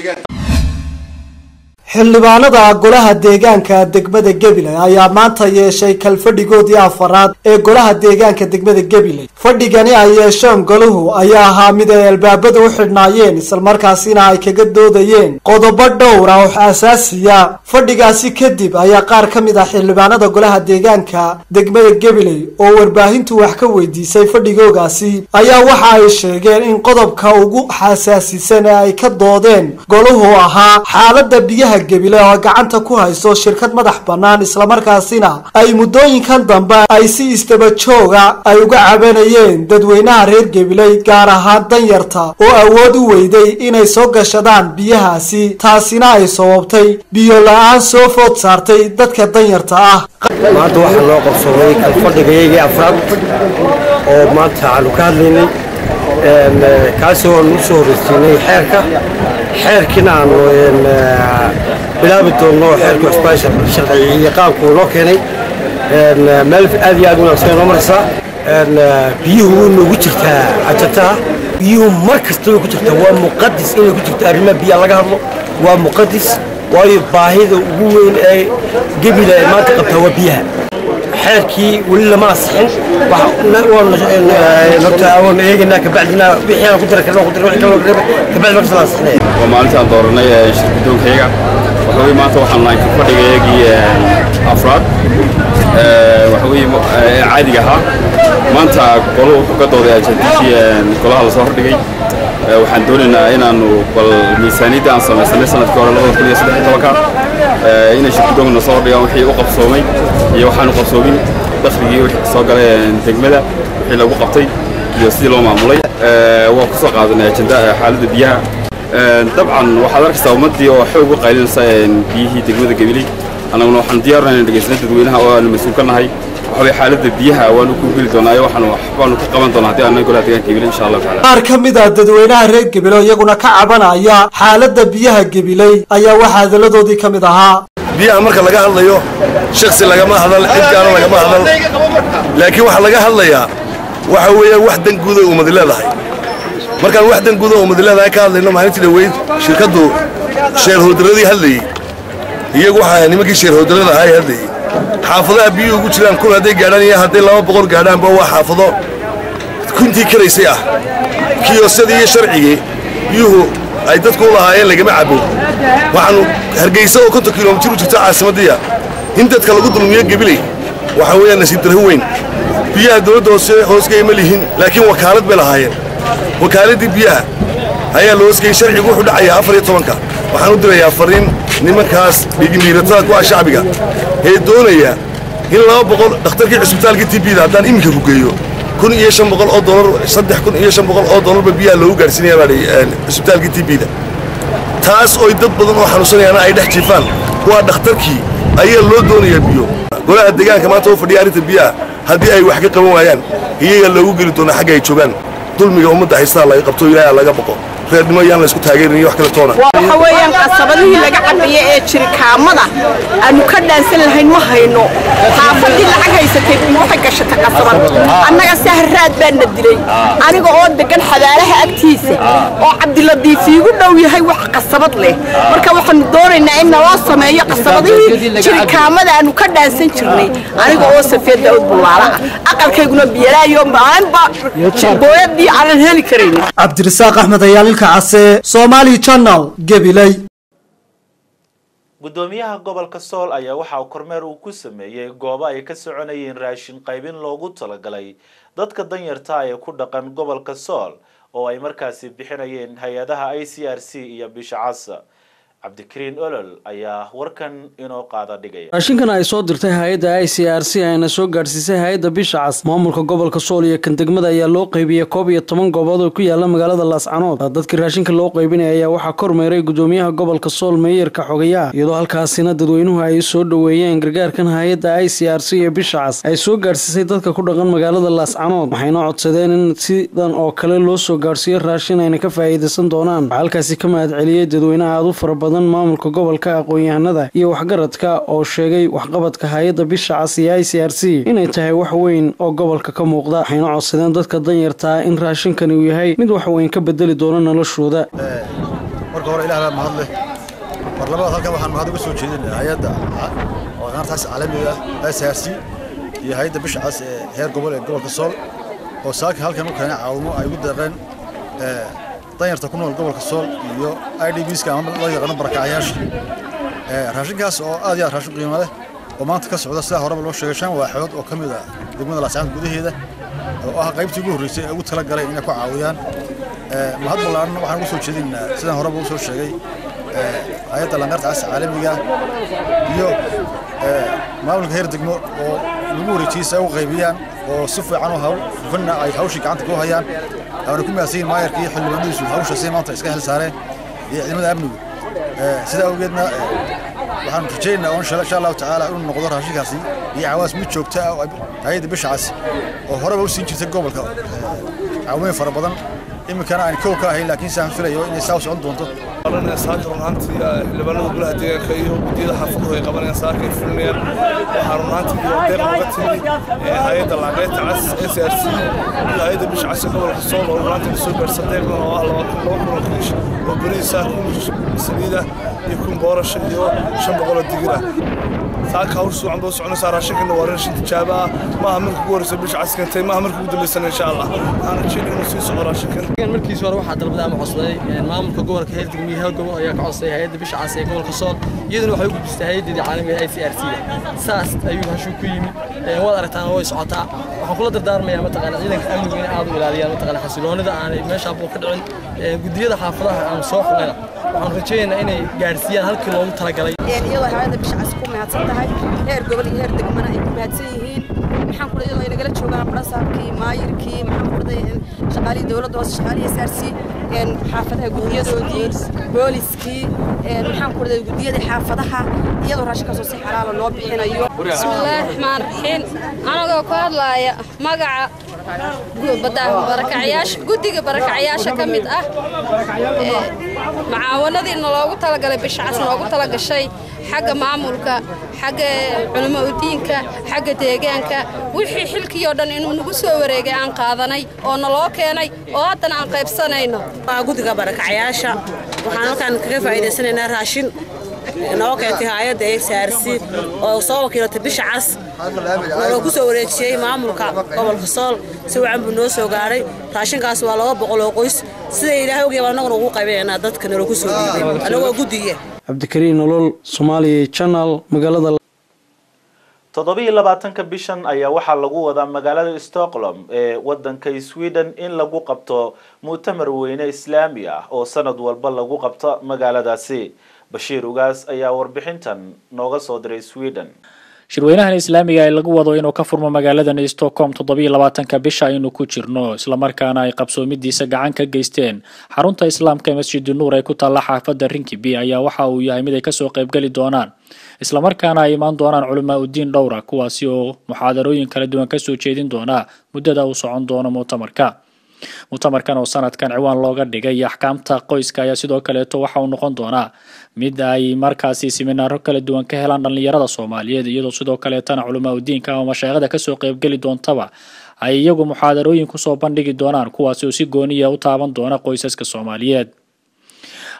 xildhibaanada golaha deegaanka degmada gabiley ayaa maanta yeeshay kalfadhigoodii afaraad ee golaha deegaanka degmada gabiley fadhigani ay yeesheen golahu ayaa ahaa mid ay albaabada u xidhnaayeen islamarkaasina ay kaga doodayeen qodobo dhowr ah oo asaasiya fadhigaasi kadib ayaa qaar ka mid ah xildhibaanada golaha deegaanka degmada gabiley oo warbaahintu wax ka weydiisay fadhigoogaasi. Ayaa waxa ay sheegeen in qodobka ugu xasaasisan ee ay ka doodeen golahu ahaa xaalada biyaha gebile oo gacanta ku hayso shirkad madax bannaan islamarkaasina ay muddooyinkan dambe ay si istaba jooga ay uga cabanayeen dadweynaha reer gebiley gaar ahaan danyarta oo awood u weyday inay soo gashadaan biyahaasi. Taasina ay sababtay biyo la'aan soo food saartay dadka danyarta ah. Maanta waxaa loo qabsoomay kalfadhigayaygii afraad oo maanta aanu ka hadlaynay kaasoo aanu u soo horreysiinay xeerka. Xeerkiina aanu bilaabi doonno xeerka cusbaan sharci yaqaanku noo keenay meel aad iyo aad wanaagsan noo maraysaa biyuhu way noogu jirtaa cajataa biyuhu mar kasta way ku jirtaa waa muqadis inay ku jirto arrimaha biyaha laga hadlo waa muqadis waayo baahida ugu weyn ee gebila ay maanta qabtaa waa biyaha. Xeerkii weli lama asixin waan eegaynaa kabacdina wixii aan ku dira karna ku dira wixii kaloo reeba kabacdi markas la asixinaya waa maalintaan dooranay shir guddoonkayaga weye maanta waxaan nahay fadhigayagii afraad. Waxa weye caadiga ahaa. Maanta golo ka dooday ajandishii golaha la soo hordhigay. Waxaan doonaynaa inaanu bal miisaaniyadda aan samaysanay sannadkii hore labada kun iyo saddex iyo tobanka inay shir guddoonka soo hordhigaan wixii u qabsoomay iyo waxaanu qabsoomin dakhligii wixii soo galay degmada wixii lagu qabtay iyo sidii loo maamulay. Waa ku soo qaadanay ajenda xaaladda biyaha dabcan waxaad arkaysaa ummaddii oo xoog u qaylinaysa biyihii degmada gabiley annaguna waxaanu diyaarnay inaan dhegaysana dadweynaha oo aanu mas'uul ka nahay. Waxa weye xaaladda biyaha waanu ku geli doonaa iyo waxaanu waxbaanu ka qaban doonaa haddii aanay golaha deegaanka gabiley insha allahu taala qaar ka mid ah dadweynaha reer gebiley iyaguna ka cabanaya xaaladda biyaha gebiley ayaa waxaa hadalladoodii ka mid ahaa. Biyaha marka laga hadlayo shaksi lagama hadal cid gaana lagama hadal. Laakiin waxaa laga hadlayaa waxa weeyaan wax dan guuday ummadi leedahay markaan wax dan guuda ummadi leedahay ka hadlayno maalintii dhaweyd shirkaddu sheerhoodaradii hadlayey iyagu waxaa nimankii sheerhoodarada ahaa hadlayey xaafadaha biyuhu ugu jiraan kun hadday gaadhaan iyo hadday laba boqol gaadhaanba waa xaafado. Kuntii karaysay ah kiyosadii iyo sharcigii biyuhu ay dadku u lahaayeen lagama cabo waxaanu hargeysa oo konton kilomitir u jirta caasimaddiya. In dadka lagu dulmiyo gebiley waxa weeyaan nasiib darro weyn. Biyaha dowladda hoose hoosgaya ma lihin laakiin wakaalad bay lahaayeen wakaaladii biyaha ayaa la hoosgayey sharcigu wuxuu dhacayaa afar iyo tobanka. Waxaan u dirayaa fariin nimankaas dhigimiiratada ku ah shacbiga. Ee doonaya in laba boqol dhakhtarkii cusbitaalka tbda haddaan iminka ku geeyo kun iyo shan boqol oo dolar saddex kun iyo shan boqol oo dolarba biyaha loogu gaarsiinaya baa cusbitaalkii tbda taas oy dad badan oo xanuunsanayaana ay dhex jiifaan. Waa dhakhtarkii ayaa loo doonayaa biyo. Golaha deegaanka maanta u fadhiya arrinta biyaha haddii ay wax ka qaban waayaan iyaga loogu geli doonaa xagga ay joogaan dulmiga ummadda haystaa laga qabto ilaaha laga baqo reernimo yaan la isku taageerin iyo wax kale toona waxa weeyaan qasabadihii laga cabaya ee jirikaamada aanu ka dhaansan lahayn ma hayno xaafadii lacag haysatay waxay gashatay qasabad annaga sahraad baa na dilay aniga oo degan xadaalaha agtiisa oo cabdiladiif iigu dhow yahay wax qasabad leh marka waxaanu doonaynaa in naloo sameeyo qasabadihii jirikaamada aanu ka dhaansan jirnay aniga oo safeed daawud bulaala ah aqalkayguna biyalaayo maalinba booyadii aanan heli karayn cabdirasaaq axmed ayaal ilka case somaali channel gabiley gudoomiyaha gobolka sool ayaa waxa uu kormeer uu ku sameeyey goobo ay ka soconayeen raashin qaybin loogu talagalay. Dadka danyarta ee ku dhaqan gobolka sool oo ay markaasi bixinayeen hay'adaha i c r c iyo bisha casa cabdikariin olol ayaa warkan inoo qaada dhigaya raashinkan ay soo dirtay hay'adda i c r c ayna soo gaadhsiisay hay'adda bisha cas. Maamulka gobolka sool iyo kan degmada ayaa loo qaybiyey koob iyo toban goobood oo ku yaalla magaalada laascanood dadkii raashinka loo qaybinaya ayaa waxaa kormeeray gudoomiyaha gobolka sool meeyarka xogayaha iyadoo halkaasina dadweynuhu ay soo dhoweeyeen gargaarkan hay'adda i c r c iyo bisha cas. Ay soo gaadhsiisay dadka ku dhaqan magaalada laascanood waxayna codsadeen in sidan oo kale loo soo gaadhsiiyo raashin ayna ka faa'iidaysan doonaan. Waxaa halkaasi ka mahad celiyey dadweynaha aad u fara badan maamulka gobolka aqoon-yahanada iyo waxgaradka oo sheegay waxqabadka hay'adda bisha cas iyo i c r c inay tahay wax weyn oo gobolka ka muuqda. Waxayna codsadeen dadka danyartaa in raashinkani uu yahay mid wax weyn ka bedeli doona noloshooda. Marka hore ilaah baa mahad leh mar labaad waxaan mahad uga soo jeedinaa hay'adda qaartaas caalamiga ah iyo hay'adda bisha cas ee heer gobol ee gobolka sool. Oo saaka halkan u keenay caawimo ay ugu deeqeen danyarta ku nool gobolka sool iyo i d bska ama loo yaqaano barakacyaasha raashinkaas oo aad iyo aad raashin qiimo leh oo maanta ka socda sidaa horeba loo sheegay shan waaxood oo ka mid ah degmada laascaanood gudaheeda oo ah qaybtii ugu horreysay ee ugu talagaleen inay ku caawiyaan. Mahad ballaarna waxaan ugu soo jeedinaynaa sidaan horeba ugu soo sheegay hay'adda lanqarta cas caalamiga iyo maamulka heer degmo oo lagu wareejiyey si ay u qaybiyaan oo si fiican u hawl hufanna ay hawshii gacanta ku hayaan waana ku mahadsan yihiin maayarka iyo xildhibaanadiisu hawshaasi maanta iska hel saareen iyo ciidamada amnigu sidaa awgeedna waxaan rajaynaynaa oo insha allahu tacaala inuu noqdo raashinkaasi iyo cawaas mid joogta ah hay'adda bisha cas oo horeba u siin jirtay gobolka caawooyin fara badan iminkana aan kow ka ahayn laakiin saan filayo inay saa u socon doonto guddiyada xaafaduhu ay qabanayaan saaka ay fulinayaan waxaa runaantii deeq uga timi hay-adda laaqeynta cas s r c iyo hay-adda bisha cas ee gobolka sool oo runaantii kasoo gaarsa deeqdan oo ah laba kun laba kun oo kiish oo beriisa kun saliida iyo kun boorasha iyo shan boqol oo digir ah saaka hawsha suucan baa soconaysaa raashinkana waa raashin tijaabo ah maaha marka ugu horreysa bisha cas keentay maaha marka ugu dambeysana insha allah waxaan rajeynaya inuu sii socdo raashinkan markiis hore waxaa dalbaday ama codsaday maamulka gobolka heer degmiye heer gobol ayaa ka codsaday hay'adda bisha cas ee gobolka sool. Iyaduna waxay u gudbistay hay'addeedii caalamiga i c r da saas ayuu hashuu ku yimid. Waad aragtaan way socotaa. Waxaan kula dardaarmayaa mataqaana ciidanka amnigu inay aad u ilaaliyaan mataqaana xasiloonida aanay meesha buu ka dhicin. Guddiyada xaafadaha aan soo xulayna waxaan rajaynaynaa inay gaadhsiiyaan halkii loogu talagalay. Iyadoo hay'adda bisha cas ku mahadsan tahay heer gobol iyo heer degmana ay ku mahadsan yihiin. Maxaan kula iyadoo ay nagala joogaan barasaabkii maayirkii maxaan kulada shaqaalihii dowladda hoose shaqaalihii s r c xaafadaha guddiyadoodii booliskii maxaan kulada guddiyadii xaafadaha iyadoo raashinkaasoo si xalaala loo bixinayo. Bismillaahi raxmaan raxiim anagoo ku hadlaaya magaca barakacyaasha guddiga barakacyaasha ka mid ah macaawanadiina loogu talagalay bishacas noogu talagashay xagga maamulka xagga culimo udiinka xagga deegaanka wixii xilkii oo dhan inuu nagu soo wareegay aan qaadanay oo naloo keenay oo haddana aan qaybsanayno. Guddiga barakacyaasha waxaan halkaan kaga faa'iidaysanaynaa raashin noo keentay hay'adda xrc oo soo wakiilatay bisha cas. Naloo ku soo wareejiyey maamulka gobolka sool si wacan buu noo soo gaadhay raashinkaas waa laba boqol oo qoys. Sida ilaahay ogyahay baan annaguna ugu qaybinaynaa dadka naloo ku soo dhiibay annagoo guddiya cabdikariin nolol soomaaliya channel magaalada toddobiiyo labaatanka bishan ayaa waxaa lagu wadaa magaalada stockholm ee wadanka sweden in lagu qabto mu'tamar weyne islaami ah oo sanad walba lagu qabto magaaladaasi bashiir ugaas ayaa warbixintan nooga soo diray sweden. Shirweynahan islaamiga ee lagu wado inuu ka furmo magaaladan stockholm toddobiiyo labaatanka bisha aynu ku jirno islamarkaana ay qabsoomidiisa gacan ka geysteen. Xarunta islaamka ee masjidi nuur ee ku taalla xaafadda rinkibi ayaa waxa uu yahay mid ay ka soo qaybgeli doonaan islamarkaana ay imaan doonaan culamaa udiin dhowra kuwaasi oo muxaadarooyin kala duwan ka soo jeedin doona muddada uu socon doono mu'tamarka mu'tamarkan oo sanadkan ciwaan looga dhigay axkaamta qoyska ayaa sidoo kaleeto waxa uu noqon doonaa mid ay markaasi siminaaro kala duwan ka helaan dhallinyarada soomaaliyeed iyadoo sidoo kaleetana culamaa udiinka ama mashaaikhda ka soo qaybgeli doontaba ay iyagu muxaadarooyin ku soo bandhigi doonaan kuwaasi oo si gooniya u taaban doona qoysaska soomaaliyeed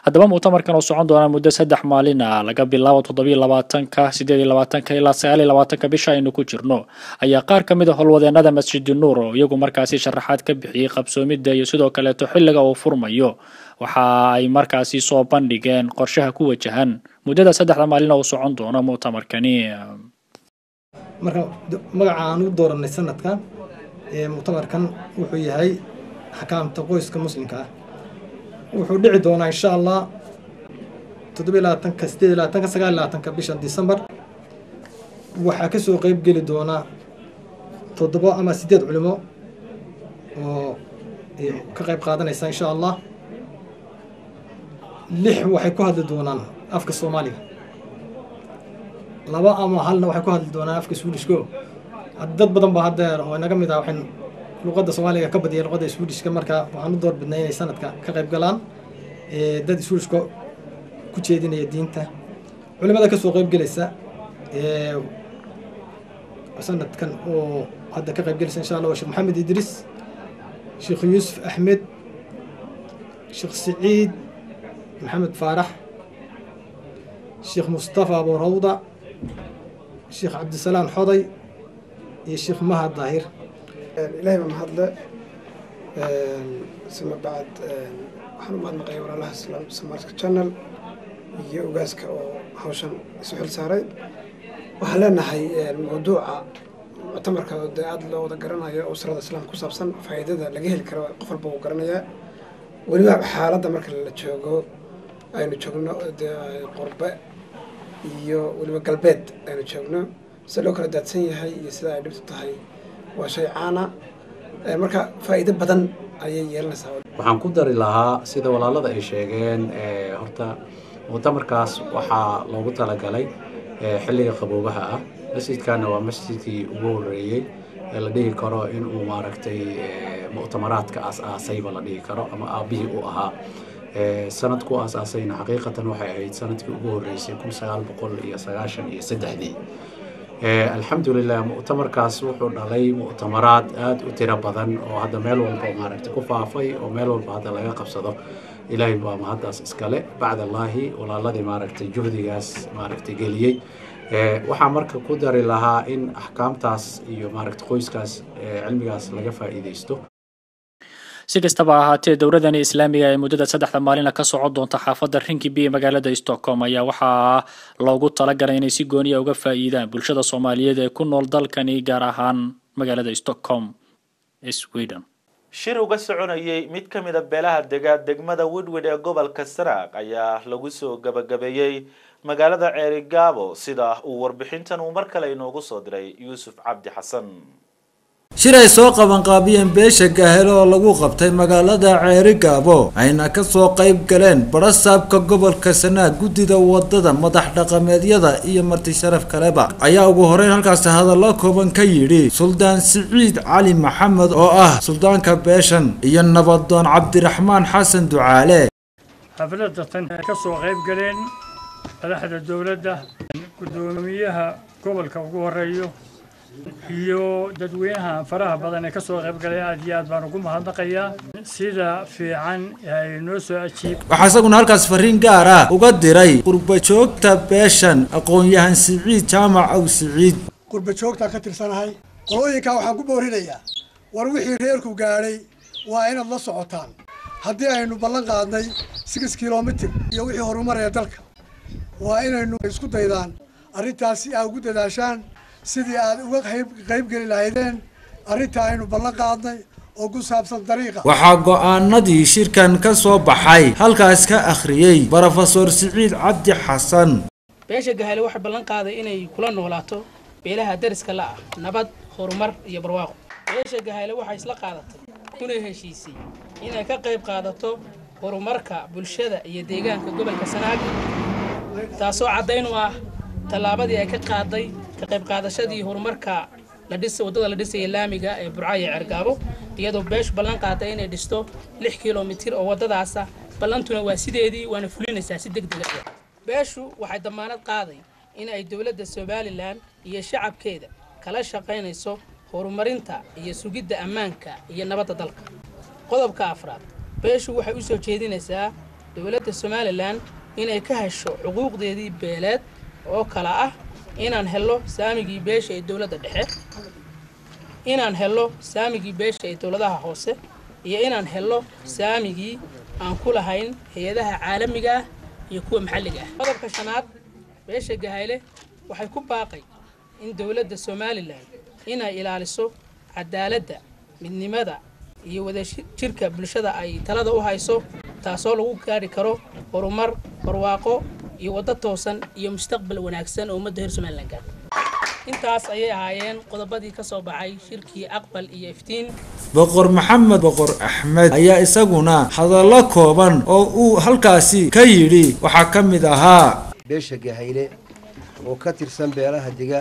haddaba mu'tamarkan oo socon doona muddo saddex maalin ah laga bilaabo toddobiyo labaatanka sideed labaatanka ilaa sagaal labaatanka bisha aynu ku jirno. Ayaa qaar ka mid a howlwadeenada masjidi nuur oo iyagu markaasi sharaxaad ka bixiyey qabsoomidda iyo sidoo kaleeto xilliga uu furmayo. Waxa ay markaasi soo bandhigeen qorshaha ku wajahan. Muddada saddexda maalin oo socon doono muctamarkani marka magaca aan u dooranay sanadkan ee muctamarkan wuxuu yahay xakaamta qoyska muslimka. ah wuxuu dhici doonaa insha allah toddobiyo labaatanka sideed labaatanka sagaal labaatanka bisha disembar waxaa ka soo qeyb geli doonaa toddobo ama sideed culimo oo ka qayb qaadanaysa insha allah. Lix waxay ku hadli doonaan afka soomaaliga. Laba ama halna waxay ku hadli doonaan afka swedishko dad badan ba haddeer oo inaga mid ah luqadda soomaaliga ka badiyay luqadda swedishka. Marka waxaan u door bidnay inay sanadka ka qayb galaan dad swedishka ku jeedinaya diinta. Culimada ka soo qayb gelaysa sanadkan oo hadda ka qayb gelaysa insha allah waa sheekh maxamed idriis sheekh yuusuf axmed sheekh siciid maxamed faarax sheekh mustafa abu rawda sheekh cabdisalaam xoday iyo sheekh mahad daahir ilaahay baa mahadle. Sima bacd waxaan u mahadnaqaya walaalaha smartka channel iyo ogaaska oo hawshan isu xil saaray. Waxaan leenahay mawduuca muctamarka dee aada loo wada garanayo oo usrada islaamka ku saabsan faa'iidada laga heli karo qof walba uu garanayaa. Weliba xaaladda marka la joogo aynu joogno dee qurbe iyo weliba galbeed aynu joogno. Sida loo kala daadsan yahay iyo sida ay dhibtu tahay waa shay caana. Marka faa'iido badan ayay yeelanaysaa. Waxaan ku dari lahaa sida walaalada ay sheegeen horta muctamarkaas waxaa loogu talagalay xilliga qaboobaha ah. Masjidkana waa masjidkii ugu horeeyey ee la dhihi karo inuu maaragtay muctamaraadka aas-aasayba la dhihi karo ama aabbihii u ahaa. Sanadku aasaasayna xaqiiqatan waxay ahayd sannadkii ugu horeysay kun sagaal boqol iyo sagaashan iyo saddexdii alxamdulilah muctamarkaas wuxuu dhalay muctamaraad aada u tiro badan oo hadda meel walba maaragtay ku faafay oo meel walba hadda laga qabsado. Ilaahay baa mahaddaas iskale bacdallaahi walaaladii maaragtay juhdigaas maaragtay geliyey. Waxaa marka ku dari lahaa in axkaamtaas iyo maaragtay qoyskaas cilmigaas laga faa'iidaysto si kastaba ahaatee dowladani islaamiga ee muddada saddexda maalina ka socon doonta xaafadda rinkibi ee magaalada stockholm ayaa waxaa loogu talagalay inay si gooniya uga faa'iidaan bulshada soomaaliyeed ee ku nool dalkani gaar ahaan magaalada stockholm ee sweden. Shir uga soconayay mid ka mid a beelaha dega degmada widwid ee gobolka sanaaq ayaa lagu soo gabagabeeyey magaalada ceerigaabo sida uu warbixintan uu mar kale inoogu soo diray yuusuf cabdi xasan shir ay soo qabanqaabiyeen beesha gaahelo oo lagu qabtay magaalada ceeri gaabo. Ayna ka soo qayb galeen barasaabka gobolka sanaag guddida waddada madax dhaqameedyada iyo marti sharaf kaleba. Ayaa ugu horeyn halkaasi hadallo kooban ka yidhi suldaan siciid cali maxamed oo ah suldaanka beeshan iyo nabadoon cabdiraxmaan xasan ducaale. Xafladda tan ka soo qayb galeen madaxda dowladda guddoomiyaha gobolka ugu horeeyo iyo dadweynaha faraha badan ee ka soo qayb galay aad iyo aad baan ugu mahadnaqayaa sida fiican ay noo soo ajiib waxaa isaguna halkaas fariin gaar ah uga diray qurbajoogta beeshan aqoon-yahan siciid jaamac aw siciid. Qurbajoogtaan ka tirsanahay qolooyinkaa waxaan ku boorinayaa war wixii reerku gaadhay waa inaad la socotaan. Haddii aynu ballan qaadnay six kilomitir iyo wixii horumar ee dalka waa inaynu isku daydaan arrintaas si aad ugu dadaashaan sidii aad uga qayb geli lahaydeen arrinta aynu ballan qaadnay oo ku saabsan dariiqa. Waxaa go'aanadii shirkan ka soo baxay halkaas ka akhriyey brofesor siciid cabdi xasan beesha gahaale waxay ballan qaaday inay kula noolaato beelaha dariska la ah nabad horumar iyo barwaaqo. Beesha gahaale waxay isla qaadatay kuna heshiisay inay ka qayb qaadato horumarka bulshada iyo deegaanka gobolka sanaag taasoo caddayn u ah tallaabadii ay ka qaaday ka qayb qaadashadii horumarka waddada la dhisaya laamiga ee burcaya cergaabo iyadoo beeshu ballan qaaday inay dhisto lix kilomitir oo waddadaasa. Ballantuna waa sideedii waana fulinaysaa si deg dega beeshu waxay damaanad qaaday in ay dowladda somalilan iyo shacabkeeda kala shaqaynayso horumarinta iyo sugidda ammaanka iyo nabadda dalka. Qodobka afraad beeshu waxay u soo jeedinaysaa dowladda somalilan inay ka hesho xuquuqdeedii beeleed oo kala ah inaan helo saamigii beesha ee dowladda dhexe inaan helo saamigii beesha ee dowladaha hoose iyo inaan helo saamigii aan ku lahayn hay'adaha caalamiga ah iyo kuwa maxalliga ah. Qodobka shanaad beesha gahayle waxay ku baaqay in dowladda somalilan inay ilaaliso cadaaladda midnimada iyo wadajirka bulshada ay talada u hayso taasoo lagu gaari karo horumar barwaaqo iyo waddo toosan iyo mustaqbal wanaagsan oo ummadda reer somalilan gaar intaas ayay ahaayeen qodobadii ka soo baxay shirkii aqbal iyo iftiin. Boqor maxamed boqor axmed ayaa isaguna hadallo kooban oo uu halkaasi ka yidhi waxaa ka mid ahaa. Beesha gahayle oo ka tirsan beelaha dega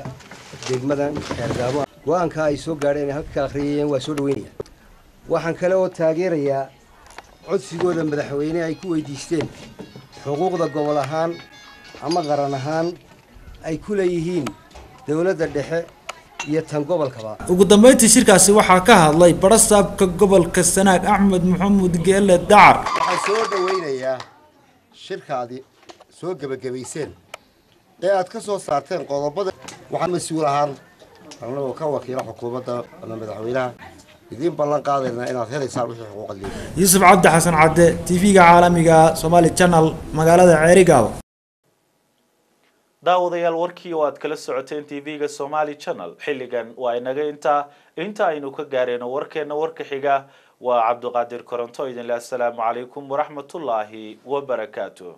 degmadan xeergaabo go'aanka ay soo gaadheen halka ka akhriyayeen waa soo dhaweynaya waxaan kale oo taageerayaa codsigooda madaxweyne ay ku weydiisteen xuquuqda gobol ahaan ama qaran ahaan ay ku leeyihiin dowladda dhexe iyo tan gobolkaba. Ugu dambayntii shirkaasi waxaa ka hadlay barasaabka gobolka sanaag axmed maxamuud geele dacar waxaan soo dhawaynayaa shirkaadii soo gebagabayseen ee aad ka soo saarteen qodobada waxaan mas'uul ahaan annagoo ka wakiila xukuumadda ama madaxweynaha idiin ballan qaadaynaa inaad helaysaan wixii xuquuqad leedahay yuusuf cabdi xasan cadde tv-ga caalamiga somaali channel magaalada ceerigaabo daawadayaal warkii oo aad kala socoteen tv-ga somaali channel xilligan waa inaga intaa inta aynu ka gaareyno warkeena warka xiga waa cabdiqaadir koronto. Idinle assalaamu calaykum waraxmatullaahi wabarakaatu